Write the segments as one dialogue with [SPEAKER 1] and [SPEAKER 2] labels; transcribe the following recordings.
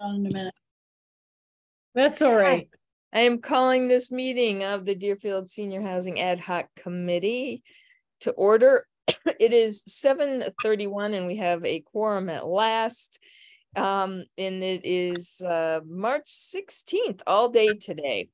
[SPEAKER 1] on in a minute.
[SPEAKER 2] That's all right.
[SPEAKER 3] I am calling this meeting of the Deerfield Senior Housing Ad Hoc Committee to order. It is seven thirty-one and we have a quorum at last. Um, and it is uh March sixteenth, all day today.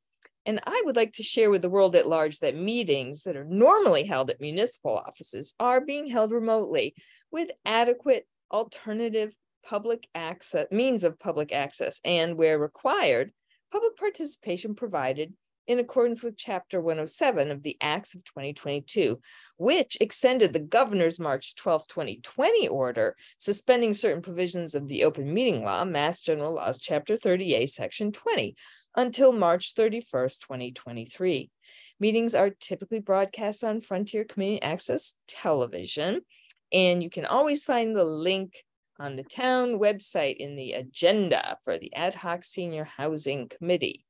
[SPEAKER 3] And I would like to share with the world at large that meetings that are normally held at municipal offices are being held remotely with adequate alternative public access means of public access and where required public participation provided in accordance with Chapter 107 of the Acts of 2022, which extended the governor's March 12, 2020 order suspending certain provisions of the open meeting law, Mass General Laws, Chapter 30A, Section 20, until March 31st, 2023. Meetings are typically broadcast on Frontier Community Access Television, and you can always find the link on the town website in the agenda for the Ad hoc Senior Housing Committee.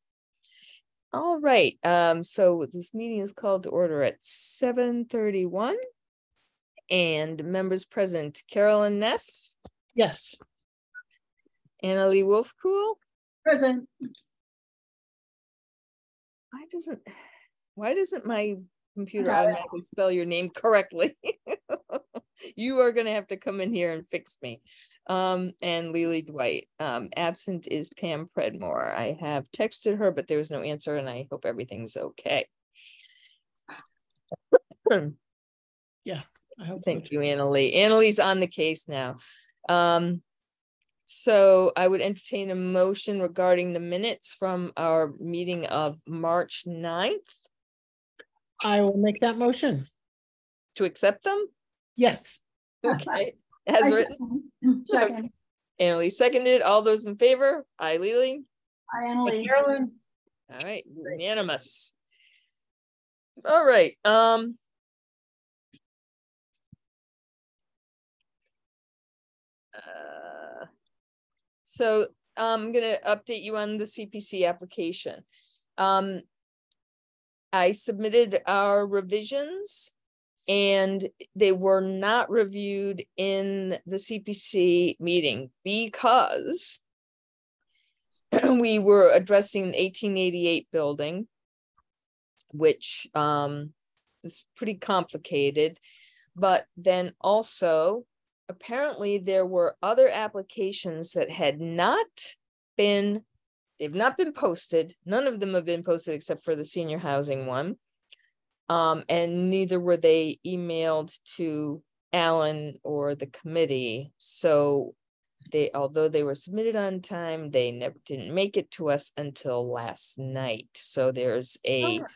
[SPEAKER 3] All right, um, so this meeting is called to order at seven thirty-one. And members present, Carolyn Ness,
[SPEAKER 2] Yes.
[SPEAKER 3] Annalee Wolfcool.
[SPEAKER 1] Present.
[SPEAKER 3] Why doesn't, why doesn't my computer automatically spell your name correctly? You are gonna have to come in here and fix me. Um, and Lily Dwight, um, absent is Pam Predmore. I have texted her, but there was no answer and I hope everything's okay.
[SPEAKER 2] Yeah, I hope
[SPEAKER 3] Thank
[SPEAKER 2] too.
[SPEAKER 3] you, Annalee. Annalee's on the case now. Um, so I would entertain a motion regarding the minutes from our meeting of March 9th
[SPEAKER 2] I will make that motion.
[SPEAKER 3] to accept them.
[SPEAKER 2] Yes.
[SPEAKER 3] Okay, as
[SPEAKER 1] Aye
[SPEAKER 3] written,
[SPEAKER 1] second. Second,
[SPEAKER 3] Annalee seconded. All those in favor? Aye, Lily.
[SPEAKER 1] I, Annalee.
[SPEAKER 2] Carolyn,
[SPEAKER 3] All right, unanimous. All right, um. uh, So I'm gonna update you on the CPC application. Um. I submitted our revisions. And they were not reviewed in the CPC meeting because we were addressing the eighteen eighty-eight building, which um is pretty complicated. But then also, apparently there were other applications that had not been, they've not been posted. None of them have been posted except for the senior housing one. Um, and neither were they emailed to Alan or the committee. So they, although they were submitted on time, they never didn't make it to us until last night. So there's a,
[SPEAKER 1] Oh.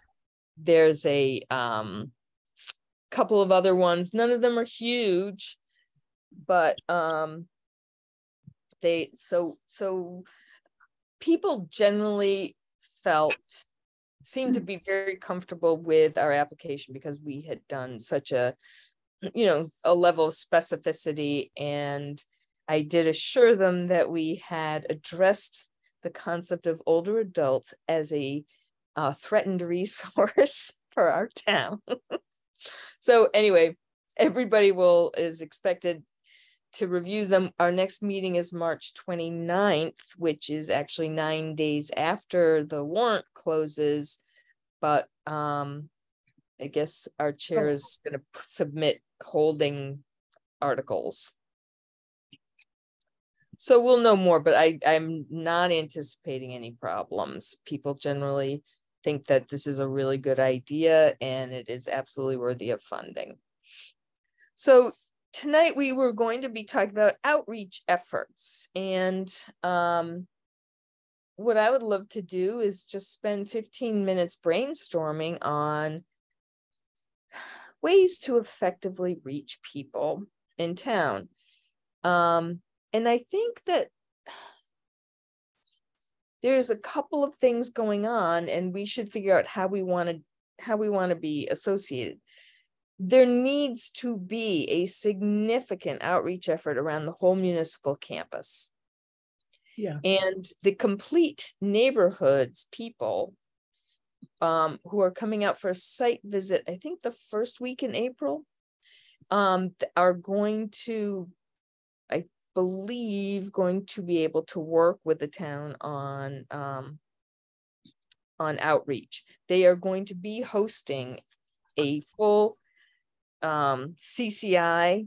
[SPEAKER 3] there's a um couple of other ones. None of them are huge, but um they so so people generally felt seemed to be very comfortable with our application because we had done such a you know a level of specificity. And i did assure them that we had addressed the concept of older adults as a uh, threatened resource for our town. So anyway everybody will is expected to review them. Our next meeting is March 29th, which is actually nine days after the warrant closes. But um, I guess our chair is gonna p- submit holding articles. So we'll know more, but I, I'm not anticipating any problems. People generally think that this is a really good idea and it is absolutely worthy of funding. So tonight we were going to be talking about outreach efforts and um what I would love to do is just spend 15 minutes brainstorming on ways to effectively reach people in town. Um, and I think that there's a couple of things going on and we should figure out how we want to how we want to be associated there needs to be a significant outreach effort around the whole municipal campus.
[SPEAKER 2] Yeah.
[SPEAKER 3] And the complete neighborhoods people um, who are coming out for a site visit, I think the first week in April, um, are going to, I believe, going to be able to work with the town on, um, on outreach. They are going to be hosting a full, um, CCI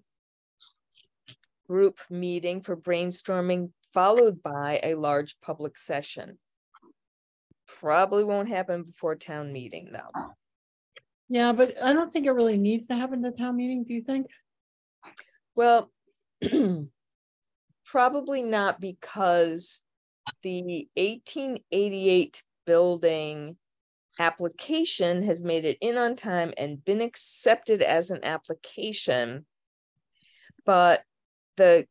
[SPEAKER 3] group meeting for brainstorming, followed by a large public session. Probably won't happen before town meeting, though.
[SPEAKER 2] Yeah, but I don't think it really needs to happen at town meeting, do you think?
[SPEAKER 3] Well, probably not because the eighteen eighty-eight building application has made it in on time and been accepted as an application. But the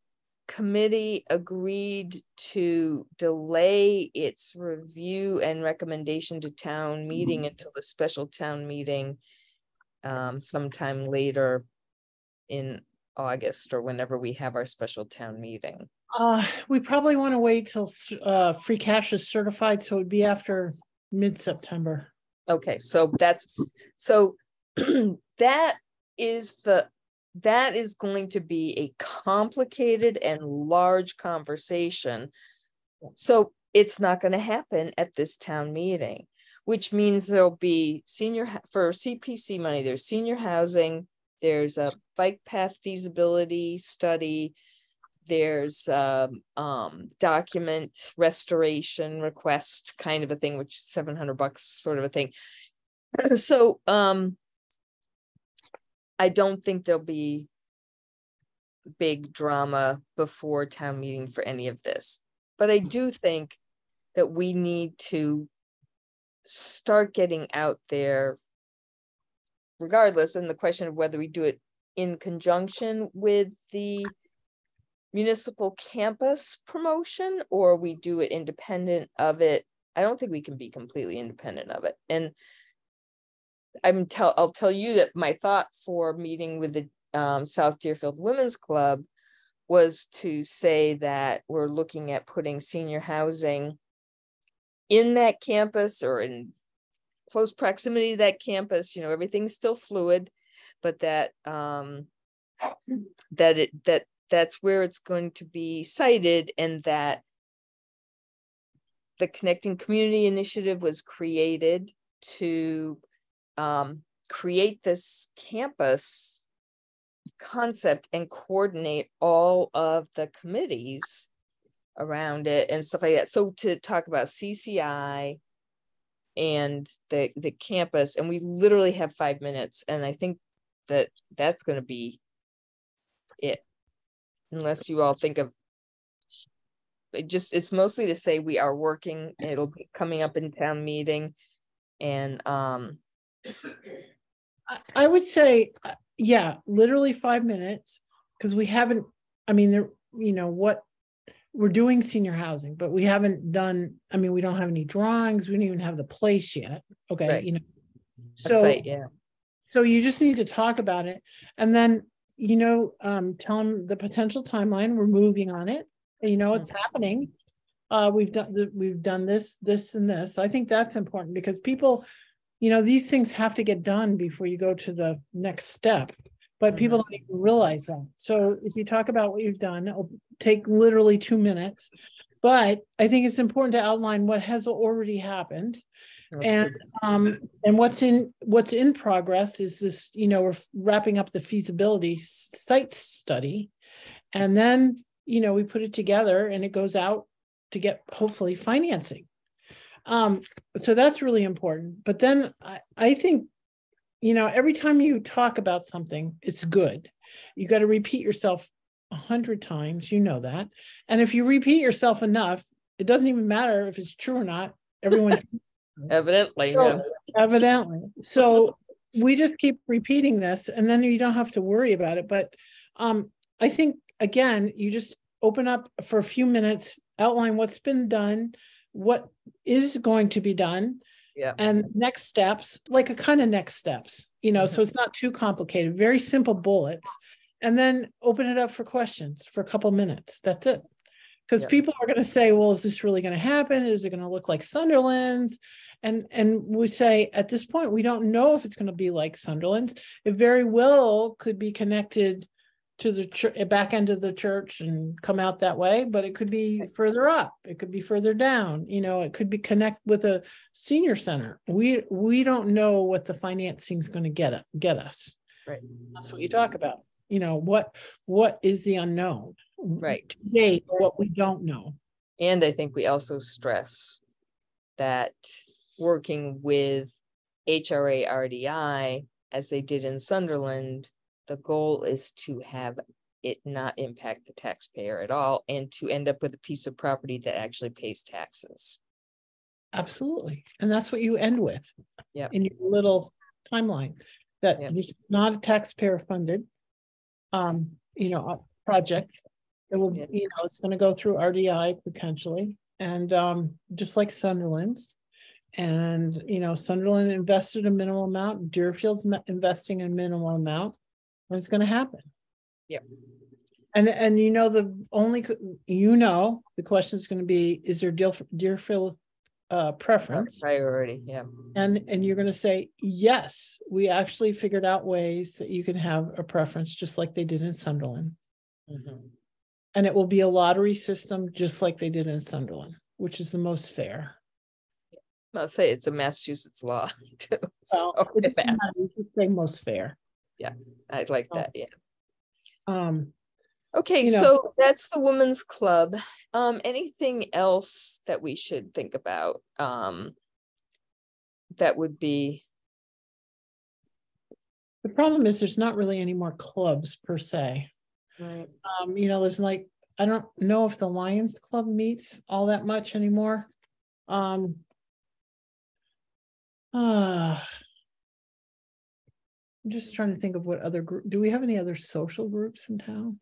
[SPEAKER 3] committee agreed to delay its review and recommendation to town meeting until the special town meeting um, sometime later in August or whenever we have our special town meeting.
[SPEAKER 2] Uh, we probably want to wait till uh free cash is certified, so it'd be after mid-September.
[SPEAKER 3] Okay, so that's, so that is the, that is going to be a complicated and large conversation. So it's not gonna happen at this town meeting, which means there'll be senior, for CPC money, there's senior housing. There's a bike path feasibility study. There's a um, document restoration request kind of a thing, which seven hundred bucks sort of a thing. So, um. I don't think there'll be. Big drama before town meeting for any of this, but I do think that we need to. Start getting out there. Regardless, and the question of whether we do it in conjunction with the. Municipal campus promotion, or we do it independent of it. I don't think we can be completely independent of it, and. I'm tell, I'll tell you that my thought for meeting with the um South Deerfield Women's Club. Was to say that we're looking at putting senior housing. In that campus or in close proximity to that campus, you know, everything's still fluid. But that um. That it, that that's where it's going to be sited and that. The Connecting Community Initiative was created to um, create this campus concept and coordinate all of the committees around it and stuff like that. So to talk about CCI and the the campus, and we literally have five minutes, and I think that that's going to be it, unless you all think of. It just it's mostly to say we are working. It'll be coming up in town meeting, and um
[SPEAKER 2] I, I would say, uh, yeah, literally five minutes, because we haven't, I mean, there, you know, what. We're doing senior housing, but we haven't done, I mean, we don't have any drawings, we don't even have the place yet, okay,
[SPEAKER 3] Right.
[SPEAKER 2] you know. So.
[SPEAKER 3] site, yeah.
[SPEAKER 2] So you just need to talk about it and then, you know, um, tell them the potential timeline, we're moving on it. You know, it's happening. Uh, we've done, we've done this, this and this. I think that's important because people. You know, these things have to get done before you go to the next step. But people don't even realize that. So if you talk about what you've done, it'll take literally two minutes. But I think it's important to outline what has already happened. And um, and what's in, what's in progress is this, you know, we're wrapping up the feasibility site study. And then, you know, we put it together and it goes out to get hopefully financing. Um, so that's really important. But then I, I think, you know, every time you talk about something, it's good. You got to repeat yourself a hundred times, you know that. And if you repeat yourself enough, it doesn't even matter if it's true or not. Everyone
[SPEAKER 3] Evidently,
[SPEAKER 2] so. Evidently. So we just keep repeating this and then you don't have to worry about it. But um, I think, again, you just open up for a few minutes, outline what's been done, what is going to be done.
[SPEAKER 3] Yeah.
[SPEAKER 2] And next steps, like a kind of next steps, you know, so it's not too complicated, very simple bullets. And then open it up for questions for a couple minutes. That's it. Because
[SPEAKER 3] Yeah.
[SPEAKER 2] people are going to say, well, is this really going to happen? Is it going to look like Sunderland's? And and we say at this point, we don't know if it's going to be like Sunderland's. It very well could be connected to the church, eh, back end of the church and come out that way, but it could be further up. It could be further down, you know, it could be connect with a senior center. We, we don't know what the financing is gonna get, get us.
[SPEAKER 3] Right.
[SPEAKER 2] That's what you talk about. You know, what, what is the unknown?
[SPEAKER 3] Right.
[SPEAKER 2] Today, what we don't know.
[SPEAKER 3] And I think we also stress that working with HRA RDI, as they did in Sunderland, the goal is to have it not impact the taxpayer at all and to end up with a piece of property that actually pays taxes.
[SPEAKER 2] Absolutely. And that's what you end with.
[SPEAKER 3] Yep.
[SPEAKER 2] In your little timeline, that
[SPEAKER 3] Yep.
[SPEAKER 2] this not a taxpayer funded. Um, you know, project. It will, you know, it's gonna go through RDI potentially, and um, just like Sunderland's. And, you know, Sunderland invested a minimal amount, Deerfield's investing a minimal amount. And it's gonna happen.
[SPEAKER 3] Yep.
[SPEAKER 2] And, and you know, the only, you know, the question is gonna be, is there Deerf- Deerfield uh, preference?
[SPEAKER 3] Priority, yeah.
[SPEAKER 2] And, and you're gonna say, yes, we actually figured out ways that you can have a preference, just like they did in Sunderland.
[SPEAKER 3] Mhm.
[SPEAKER 2] And it will be a lottery system, just like they did in Sunderland, which is the most fair.
[SPEAKER 3] I'll say it's a Massachusetts law too.
[SPEAKER 2] Well,
[SPEAKER 3] So
[SPEAKER 2] it
[SPEAKER 3] if
[SPEAKER 2] doesn't
[SPEAKER 3] asked,
[SPEAKER 2] matter, say most fair.
[SPEAKER 3] Yeah, I like that, yeah.
[SPEAKER 2] Um,
[SPEAKER 3] Okay,
[SPEAKER 2] you know-
[SPEAKER 3] so that's the women's club. Um, anything else that we should think about? Um. That would be,
[SPEAKER 2] the problem is there's not really any more clubs per se.
[SPEAKER 3] Right,
[SPEAKER 2] Um, you know, there's like, I don't know if the Lions Club meets all that much anymore. Um. ah. I'm just trying to think of what other group, do we have any other social groups in town?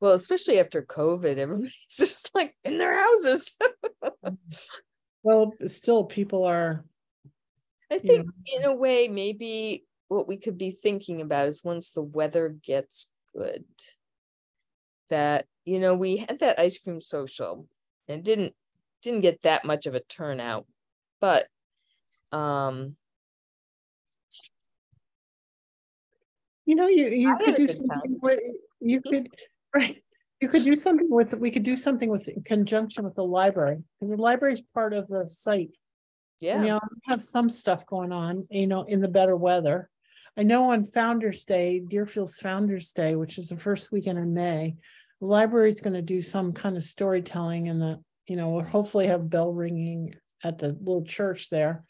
[SPEAKER 3] well, especially after COVID, everybody's just like in their houses.
[SPEAKER 2] Well, still people are,
[SPEAKER 3] I think
[SPEAKER 2] know,
[SPEAKER 3] in a way, maybe what we could be thinking about is once the weather gets good. That, you know, we had that ice cream social and didn't, didn't get that much of a turnout, but, um,
[SPEAKER 2] you know, you, you could do something with, you could, right. You could do something with, we could do something with, in conjunction with the library, and the library is part of the site. yeah You
[SPEAKER 3] yeah,
[SPEAKER 2] know, we have some stuff going on, you know, in the better weather. I know on Founder's Day, Deerfield's Founder's Day, which is the first weekend in May, the library is gonna do some kind of storytelling and the, you know, we'll hopefully have bell ringing at the little church there.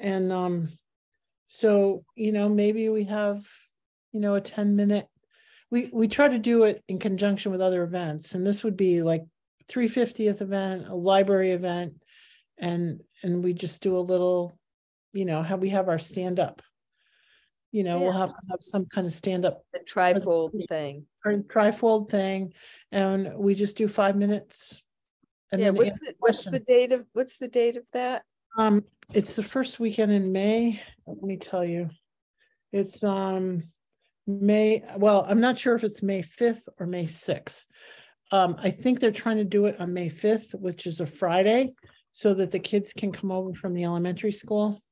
[SPEAKER 2] And um, so, you know, maybe we have, you know, a ten minute. We, we try to do it in conjunction with other events, and this would be like three fiftieth event, a library event. And, and we just do a little, you know, how we have our stand up. You know, we'll have to have some kind of stand up
[SPEAKER 3] the trifold thing.
[SPEAKER 2] or trifold thing, and we just do five minutes. and
[SPEAKER 3] Yeah, what's, the- what's the date of, what's the date of that?
[SPEAKER 2] Um, it's the first weekend in May, let me tell you. It's um, May, well, I'm not sure if it's May fifth or May sixth. Um, I think they're trying to do it on May fifth, which is a Friday, so that the kids can come over from the elementary school.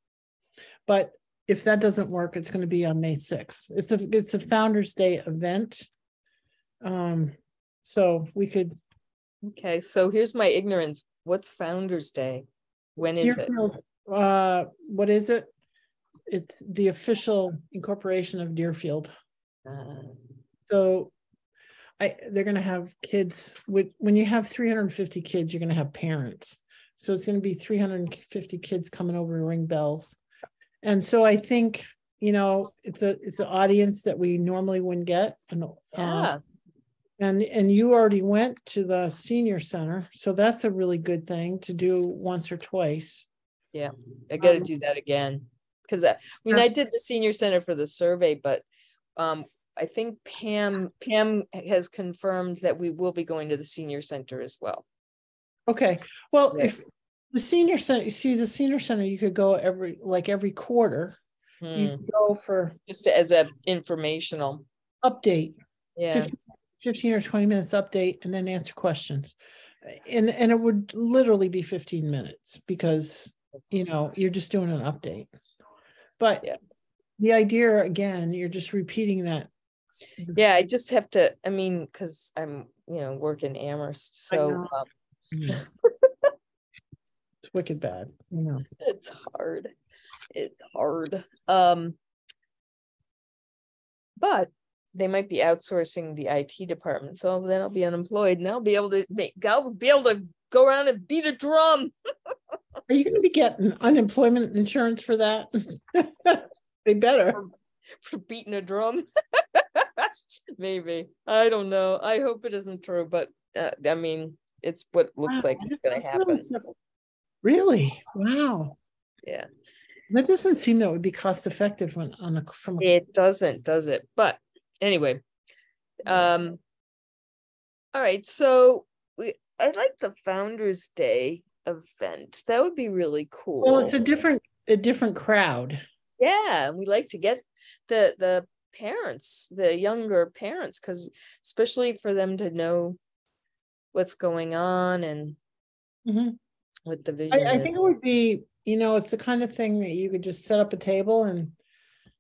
[SPEAKER 2] But if that doesn't work, it's gonna be on May sixth. It's a, it's a Founder's Day event. Um, so we could.
[SPEAKER 3] Okay, so here's my ignorance. What's Founder's Day? When is it?
[SPEAKER 2] Uh, what is it? It's the official incorporation of Deerfield.
[SPEAKER 3] Uh,
[SPEAKER 2] So I, they're gonna have kids, with, when you have three hundred and fifty kids, you're gonna have parents. So it's be three hundred and fifty kids coming over to ring bells. And so I think, you know, it's a, it's an audience that we normally wouldn't get. and, uh, And, and you already went to the senior center, so that's a really good thing to do once or twice.
[SPEAKER 3] Yeah, I gotta
[SPEAKER 2] um,
[SPEAKER 3] do that again. Cause I, I mean, I did the senior center for the survey, but um, I think Pam, Pam has confirmed that we will be going to the senior center as well.
[SPEAKER 2] Okay, well,
[SPEAKER 3] Yeah.
[SPEAKER 2] if the senior center, you see, the senior center, you could go every, like every quarter. You
[SPEAKER 3] Hmm,
[SPEAKER 2] could go for
[SPEAKER 3] Just as a informational,
[SPEAKER 2] update,
[SPEAKER 3] yeah,
[SPEAKER 2] 15 15 or twenty minutes update and then answer questions. And, and it would literally be fifteen minutes because, you know, you're just doing an update. But
[SPEAKER 3] Yeah.
[SPEAKER 2] the idea, again, you're just repeating that
[SPEAKER 3] Yeah, I just have to, I mean, because I'm, you know, working Amherst, so um.
[SPEAKER 2] It's wicked bad, you know.
[SPEAKER 3] it's hard. It's hard. Um. But they might be outsourcing the IT department, so then I'll be unemployed and I'll be able to make, I'll be able to go around and beat a drum
[SPEAKER 2] Are you gonna be getting unemployment insurance for that? They better.
[SPEAKER 3] for beating a drum. Maybe. I don't know. I hope it isn't true, but uh, I mean, it's what looks like it's gonna happen.
[SPEAKER 2] Really? Wow.
[SPEAKER 3] Yeah.
[SPEAKER 2] That doesn't seem that would be cost effective when on a, from, a-
[SPEAKER 3] It doesn't, does it? But anyway. Um. All right, so we, I'd like the Founder's Day event. That would be really cool.
[SPEAKER 2] well, it's a different, a different crowd.
[SPEAKER 3] Yeah, we like to get the the parents, the younger parents, because especially for them to know what's going on and
[SPEAKER 2] Mhm.
[SPEAKER 3] What the vision
[SPEAKER 2] I, I think it would be, you know, it's the kind of thing that you could just set up a table and,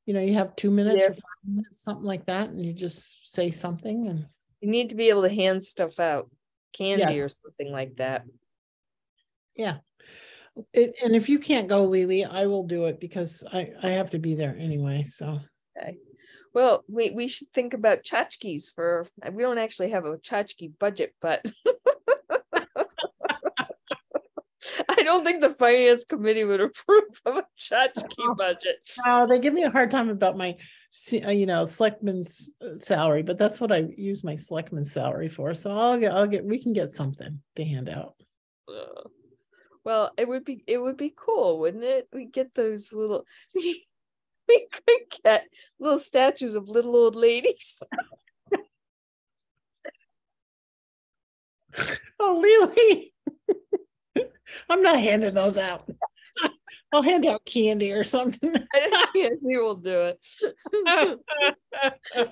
[SPEAKER 2] you know, you have two minutes
[SPEAKER 3] Yeah.
[SPEAKER 2] or five minutes, something like that, and you just say something and.
[SPEAKER 3] You need to be able to hand stuff out, candy or something like that.
[SPEAKER 2] Yeah. It, and if you can't go, Lily, I will do it because I, I have to be there anyway, so.
[SPEAKER 3] Okay. Well, we, we should think about tchotchkes for, we don't actually have a tchotchke budget, but I don't think the finance committee would approve of a tchotchke budget.
[SPEAKER 2] Oh, they give me a hard time about my, uh, you know, selectman's uh, salary, but that's what I use my selectman's salary for, so I'll get, I'll get, we can get something to hand out.
[SPEAKER 3] Uh, Well, it would be, it would be cool, wouldn't it? We get those little, we could get little statues of little old ladies.
[SPEAKER 2] Oh, Lily. I'm not handing those out. I'll hand out candy or something.
[SPEAKER 3] I will do it.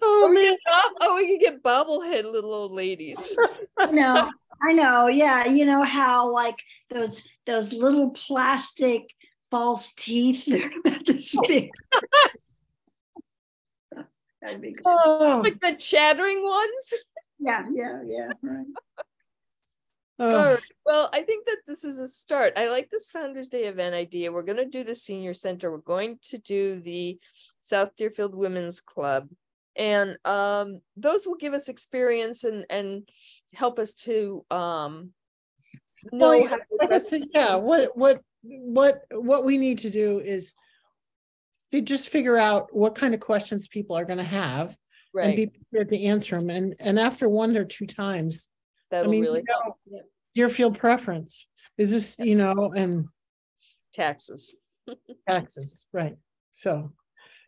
[SPEAKER 2] Oh,
[SPEAKER 3] we
[SPEAKER 2] man.
[SPEAKER 3] could bob- Oh, we could get bobblehead little old ladies.
[SPEAKER 1] no, I know, yeah, you know how like those, those little plastic false teeth, they're about this big. That'd be good.
[SPEAKER 2] Oh,
[SPEAKER 3] Like the chattering ones.
[SPEAKER 1] Yeah, yeah, yeah, right.
[SPEAKER 2] Oh.
[SPEAKER 3] Well, I think that this is a start. I like this Founder's Day event idea. We're gonna do the senior center. We're going to do the South Deerfield Women's Club. And um, those will give us experience and and help us to um know
[SPEAKER 2] Well,
[SPEAKER 3] how to address
[SPEAKER 2] yeah, what, what, what, what we need to do is just figure out what kind of questions people are gonna have and be prepared to answer them. And, and after one or two times,
[SPEAKER 3] that'll
[SPEAKER 2] mean,
[SPEAKER 3] really
[SPEAKER 2] you know.
[SPEAKER 3] Yeah.
[SPEAKER 2] Deerfield preference is this, you know, and
[SPEAKER 3] Taxes.
[SPEAKER 2] taxes, right? So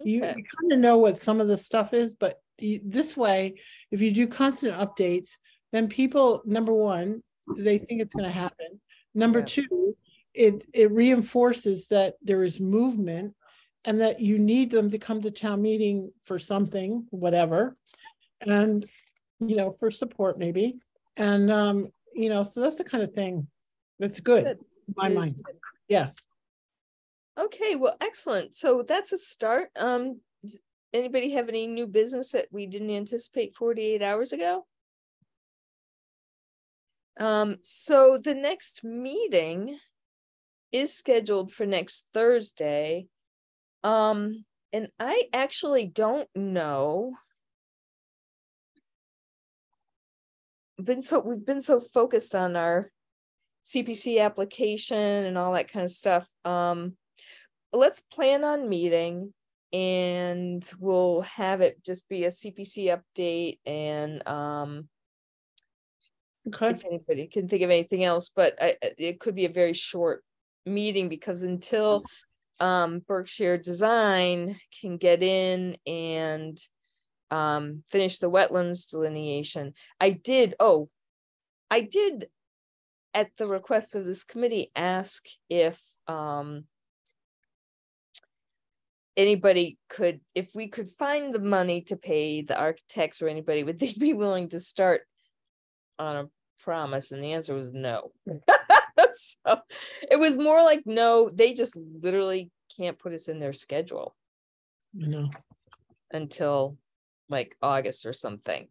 [SPEAKER 2] you, you kind of know what some of the stuff is, but you, this way, if you do constant updates, then people, number one, they think it's gonna happen. Number
[SPEAKER 3] Yeah.
[SPEAKER 2] two, it, it reinforces that there is movement and that you need them to come to town meeting for something, whatever. And, you know, for support maybe. And, um, you know, so that's the kind of thing that's good,
[SPEAKER 3] Good.
[SPEAKER 2] in my
[SPEAKER 3] It
[SPEAKER 2] mind. Yeah.
[SPEAKER 3] Okay, well, excellent. So that's a start. Um, does anybody have any new business that we didn't anticipate forty-eight hours ago? Um, so the next meeting is scheduled for next Thursday. Um, and I actually don't know. Been so, we've been so focused on our CPC application and all that kind of stuff. Um, let's plan on meeting and we'll have it just be a CPC update and um
[SPEAKER 2] Okay.
[SPEAKER 3] if anybody can think of anything else, but I, it could be a very short meeting because until um Berkshire Design can get in and um finish the wetlands delineation. I did, oh, I did at the request of this committee, ask if um anybody could, if we could find the money to pay the architects or anybody, would they be willing to start on a promise? And the answer was no. So it was more like, no, they just literally can't put us in their schedule.
[SPEAKER 2] You know,
[SPEAKER 3] until like August or something.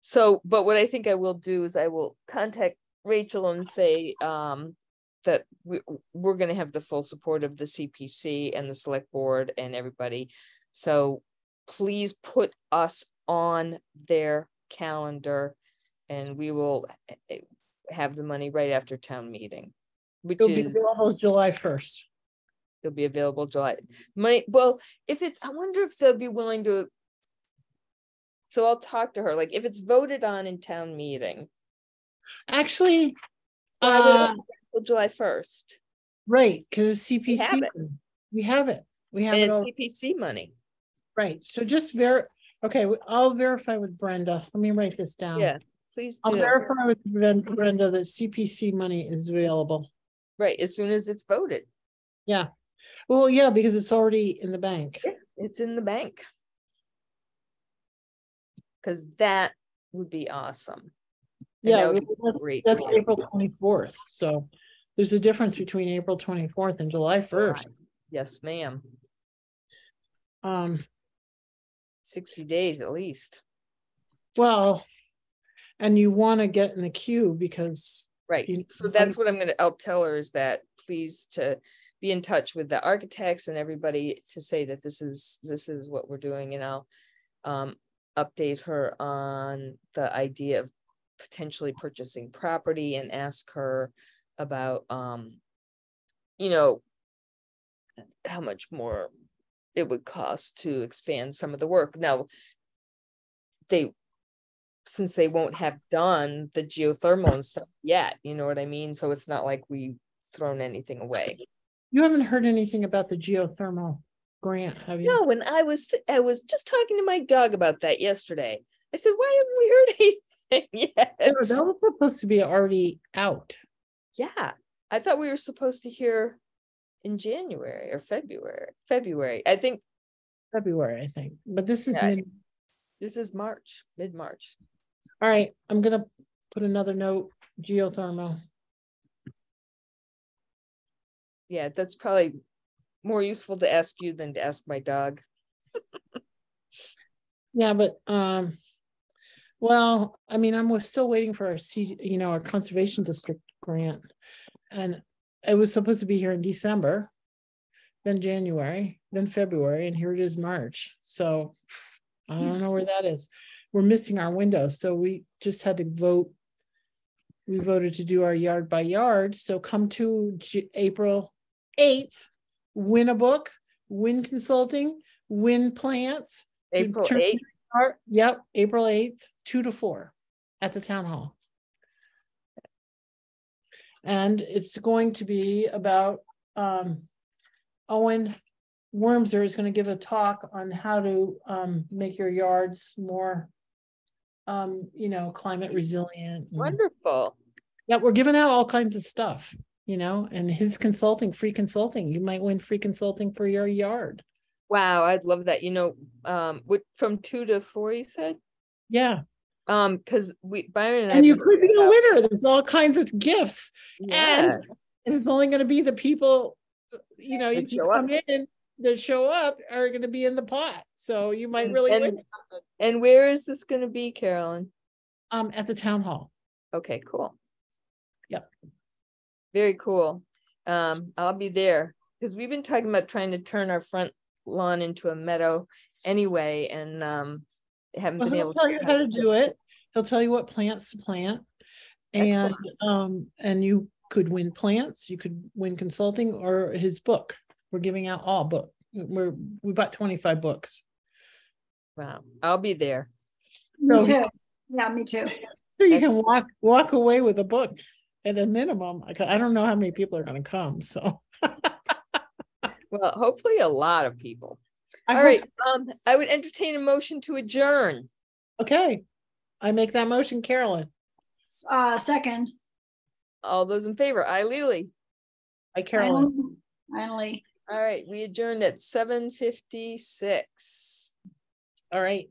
[SPEAKER 3] So, but what I think I will do is I will contact Rachel and say um that we we're gonna have the full support of the CPC and the select board and everybody. So please put us on their calendar and we will have the money right after town meeting. Which
[SPEAKER 2] It'll be
[SPEAKER 3] is
[SPEAKER 2] available July first.
[SPEAKER 3] it'll be available July. Money, well, if it's, I wonder if they'll be willing to. So I'll talk to her, like if it's voted on in town meeting,
[SPEAKER 2] Actually,
[SPEAKER 3] why
[SPEAKER 2] uh,
[SPEAKER 3] July first?
[SPEAKER 2] right, because CPC,
[SPEAKER 3] have it.
[SPEAKER 2] money. we have it. We have it all,
[SPEAKER 3] CPC money.
[SPEAKER 2] right. So just ver, okay, I'll verify with Brenda. Let me write this down.
[SPEAKER 3] Yeah, please
[SPEAKER 2] I'll verify with Brenda that CPC money is available.
[SPEAKER 3] Right, as soon as it's voted, Yeah.
[SPEAKER 2] Well, yeah, because it's already in the bank.
[SPEAKER 3] it's in the bank. Cause that would be awesome. That
[SPEAKER 2] Yeah,
[SPEAKER 3] be
[SPEAKER 2] that's,
[SPEAKER 3] great
[SPEAKER 2] that's. April twenty-fourth, so there's a difference between April twenty-fourth and July first.
[SPEAKER 3] Yes, ma'am.
[SPEAKER 2] Um,
[SPEAKER 3] Sixty days at least.
[SPEAKER 2] well, and you want to get in the queue because
[SPEAKER 3] Right,
[SPEAKER 2] you-
[SPEAKER 3] so that's what I'm gonna, I'll tell her is that please to be in touch with the architects and everybody to say that this is, this is what we're doing and I'll. Um, update her on the idea of potentially purchasing property and ask her about, um. You know. How much more it would cost to expand some of the work now. They since they won't have done the geothermal and stuff yet, you know what I mean? So it's not like we thrown anything away.
[SPEAKER 2] you haven't heard anything about the geothermal grant, have you?
[SPEAKER 3] No, when I was, I was just talking to my dog about that yesterday. I said, why haven't we heard anything yet?
[SPEAKER 2] That that was supposed to be already out.
[SPEAKER 3] Yeah, I thought we were supposed to hear in January or February, February. I think
[SPEAKER 2] February, I think, but this is,
[SPEAKER 3] Yeah.
[SPEAKER 2] mid-
[SPEAKER 3] this is March, mid-March.
[SPEAKER 2] all right, I'm gonna put another note, geothermal.
[SPEAKER 3] Yeah, that's probably more useful to ask you than to ask my dog.
[SPEAKER 2] Yeah, but, um, well, I mean, I'm we're still waiting for our C, you know, our conservation district grant. And it was supposed to be here in December, then January, then February, and here it is March, so I don't know where that is. We're missing our window, so we just had to vote. We voted to do our yard by yard, so come to J- April eighth, win a book, win consulting, win plants.
[SPEAKER 3] April
[SPEAKER 2] turn-
[SPEAKER 3] eighth,
[SPEAKER 2] Start- Yep, April eighth, two to four at the town hall. And it's going to be about, um, Owen Wormser is gonna give a talk on how to, um, make your yards more, um, you know, climate resilient.
[SPEAKER 3] wonderful.
[SPEAKER 2] Yeah, we're giving out all kinds of stuff, you know, and his consulting, free consulting, you might win free consulting for your yard.
[SPEAKER 3] Wow, I'd love that. You know, um, what from two to four, you said?
[SPEAKER 2] Yeah,
[SPEAKER 3] Um, because we Byron and I.
[SPEAKER 2] and you could be a winner. There's all kinds of gifts.
[SPEAKER 3] Yeah,
[SPEAKER 2] And it's only gonna be the people, you know, you can
[SPEAKER 3] show up.
[SPEAKER 2] come in that show up are gonna be in the pot. So you might really
[SPEAKER 3] and-
[SPEAKER 2] win
[SPEAKER 3] and where is this gonna be, Carolyn?
[SPEAKER 2] um at the town hall.
[SPEAKER 3] Okay, cool.
[SPEAKER 2] Yep.
[SPEAKER 3] Very cool. Um, I'll be there, because we've been talking about trying to turn our front lawn into a meadow anyway, and um. Haven't
[SPEAKER 2] Well,
[SPEAKER 3] been
[SPEAKER 2] he'll
[SPEAKER 3] able.
[SPEAKER 2] tell you how to do it. He'll tell you what plants to plant. And um, and you could win plants, you could win consulting or his book. We're giving out all book. We're, we bought twenty-five books.
[SPEAKER 3] Wow, I'll be there.
[SPEAKER 1] Me
[SPEAKER 2] So-
[SPEAKER 1] too. Yeah, me too.
[SPEAKER 2] So you can walk, walk away with a book at a minimum. I don't know how many people are gonna come, so.
[SPEAKER 3] Well, hopefully a lot of people.
[SPEAKER 2] Aye
[SPEAKER 3] All
[SPEAKER 2] hope
[SPEAKER 3] right,
[SPEAKER 2] so.
[SPEAKER 3] um, Aye would entertain a motion to adjourn.
[SPEAKER 2] Okay, I make that motion, Carolyn.
[SPEAKER 1] Uh, second.
[SPEAKER 3] All those in favor, I Lily.
[SPEAKER 2] I, Carolyn.
[SPEAKER 1] Finally.
[SPEAKER 3] All right, we adjourned at seven fifty-six.
[SPEAKER 2] All right.